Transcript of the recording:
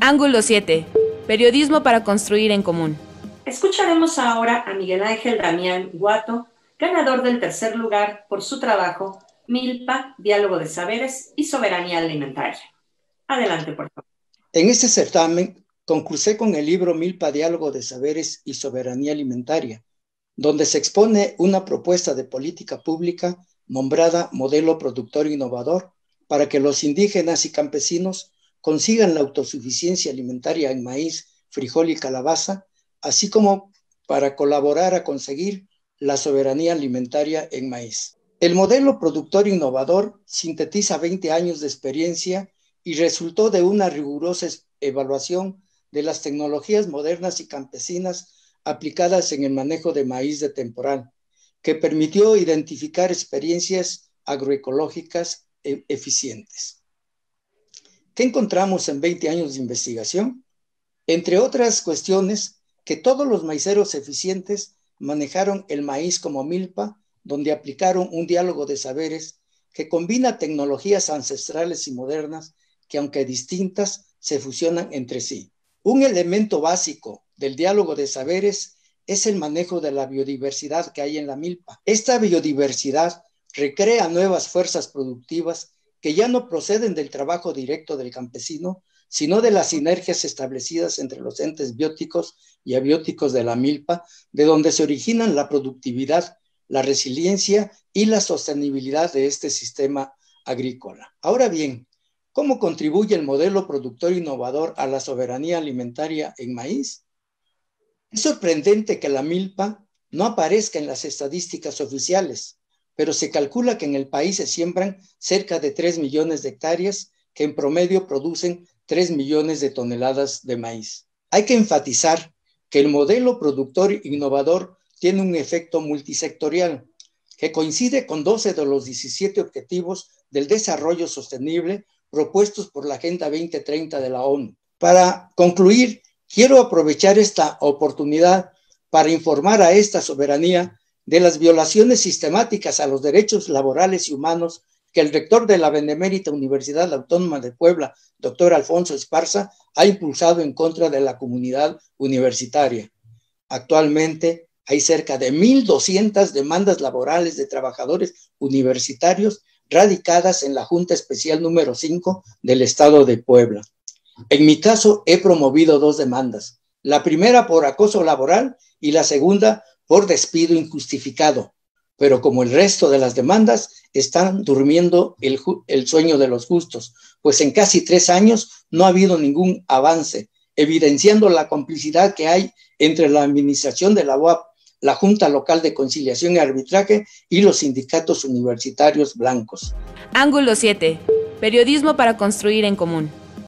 Ángulo 7. Periodismo para construir en común. Escucharemos ahora a Miguel Ángel Damián Guato, ganador del tercer lugar por su trabajo Milpa, Diálogo de Saberes y Soberanía Alimentaria. Adelante, por favor. En este certamen concursé con el libro Milpa, Diálogo de Saberes y Soberanía Alimentaria, donde se expone una propuesta de política pública nombrada Modelo Productor Innovador para que los indígenas y campesinos consigan la autosuficiencia alimentaria en maíz, frijol y calabaza, así como para colaborar a conseguir la soberanía alimentaria en maíz. El modelo productor innovador sintetiza 20 años de experiencia y resultó de una rigurosa evaluación de las tecnologías modernas y campesinas aplicadas en el manejo de maíz de temporal, que permitió identificar experiencias agroecológicas e eficientes. ¿Qué encontramos en 20 años de investigación? Entre otras cuestiones, que todos los maiceros eficientes manejaron el maíz como milpa, donde aplicaron un diálogo de saberes que combina tecnologías ancestrales y modernas que, aunque distintas, se fusionan entre sí. Un elemento básico del diálogo de saberes es el manejo de la biodiversidad que hay en la milpa. Esta biodiversidad recrea nuevas fuerzas productivas que ya no proceden del trabajo directo del campesino, sino de las sinergias establecidas entre los entes bióticos y abióticos de la milpa, de donde se originan la productividad, la resiliencia y la sostenibilidad de este sistema agrícola. Ahora bien, ¿cómo contribuye el modelo productor innovador a la soberanía alimentaria en maíz? Es sorprendente que la milpa no aparezca en las estadísticas oficiales, pero se calcula que en el país se siembran cerca de 3 millones de hectáreas que en promedio producen 3 millones de toneladas de maíz. Hay que enfatizar que el modelo productor innovador tiene un efecto multisectorial que coincide con 12 de los 17 objetivos del desarrollo sostenible propuestos por la Agenda 2030 de la ONU. Para concluir, quiero aprovechar esta oportunidad para informar a esta soberanía de las violaciones sistemáticas a los derechos laborales y humanos que el rector de la Benemérita Universidad Autónoma de Puebla, doctor Alfonso Esparza, ha impulsado en contra de la comunidad universitaria. Actualmente hay cerca de 1.200 demandas laborales de trabajadores universitarios radicadas en la Junta Especial número 5 del Estado de Puebla. En mi caso, he promovido dos demandas. La primera por acoso laboral y la segunda por despido injustificado, pero como el resto de las demandas están durmiendo el, sueño de los justos, pues en casi tres años no ha habido ningún avance, evidenciando la complicidad que hay entre la administración de la UAP, la Junta Local de Conciliación y Arbitraje y los sindicatos universitarios blancos. Ángulo 7. Periodismo para construir en común.